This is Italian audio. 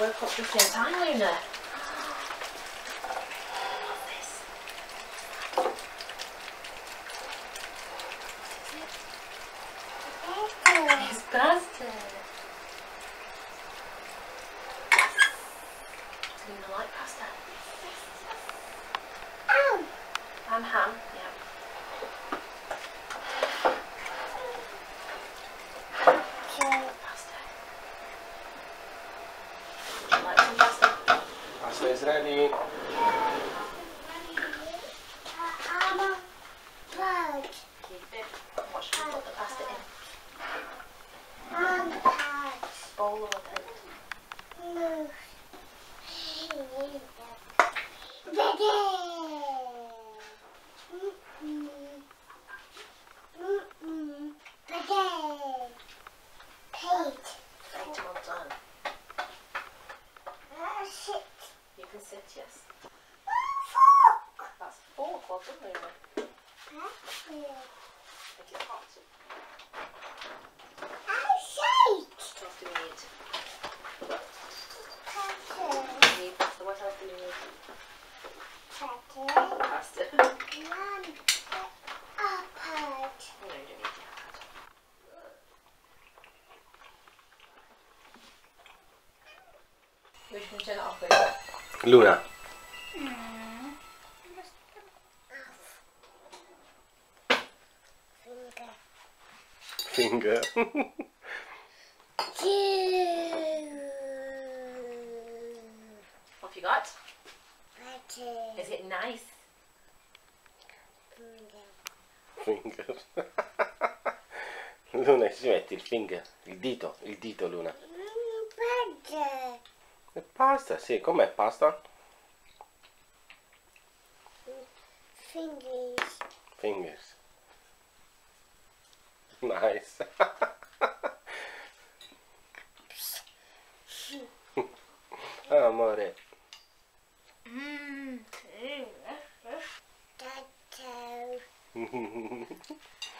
woke up just in time, Luna. It's. Does Luna like pasta? And ham, is ready. I'm a bird. Okay, babe, wash. Put the pasta in. I'm a Bowl of. You can sit, yes. Ah, That's four, Luna. Make it hot. Luna. Finger. What have you got? Is it nice? Finger. Luna ci metti il finger, il dito, il dito Luna. E pasta, sì, com'è pasta? Fingers. Fingers. Nice. Ah, amore. Tattoo.